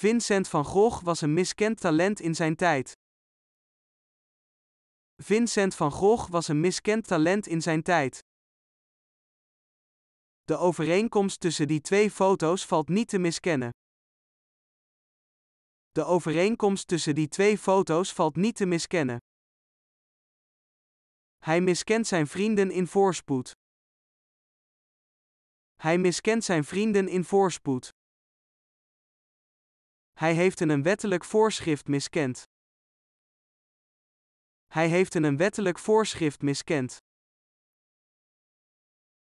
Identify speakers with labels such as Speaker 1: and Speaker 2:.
Speaker 1: Vincent van Gogh was een miskend talent in zijn tijd. Vincent van Gogh was een miskend talent in zijn tijd. De overeenkomst tussen die twee foto's valt niet te miskennen. De overeenkomst tussen die twee foto's valt niet te miskennen. Hij miskent zijn vrienden in voorspoed. Hij miskent zijn vrienden in voorspoed. Hij heeft een wettelijk voorschrift miskend. Hij heeft een wettelijk voorschrift miskend.